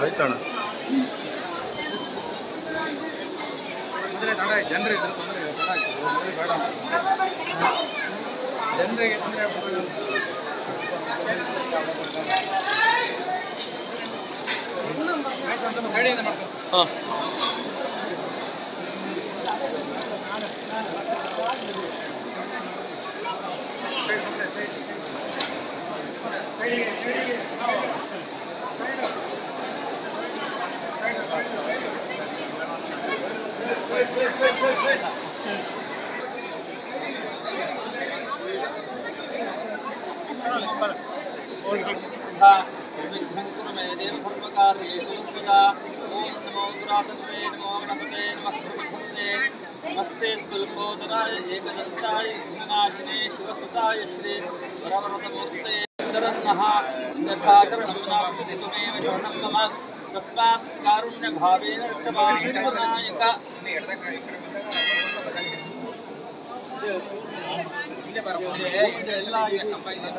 ಆಯ್ತಣ್ಣ. ತೊಂದರೆ ತಡ ಬೇಡ. ಜನರಿಗೆ ತೊಂದರೆ ಗಾಡಿಯಿಂದ ಮಾಡ್ತಾರೆ ಹಾಂ. ओम नमो दुरातत्वे नमो नमते नमः नमस्ते नमस्ते तुल्पोदराय एकदन्ताय विनाशिने शिवसुताय श्री वरवरदमूर्ते शरणः यथा शरणं नास्ति त्वमेव शरणं मम तस्मात् कारुण्यभावेन रक्षमाणनायक ಎಲ್ಲ ಇದೆ ನಮ್ಮ ಇದೆ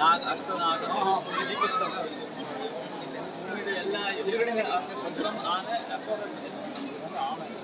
ನಾಗ ಅಷ್ಟು ನಾಗ ದೀಪಿಸ್ತಾರೆ ಎಲ್ಲ ಎದುರುಗಡೆ ಆನೆ ಆಮೇಲೆ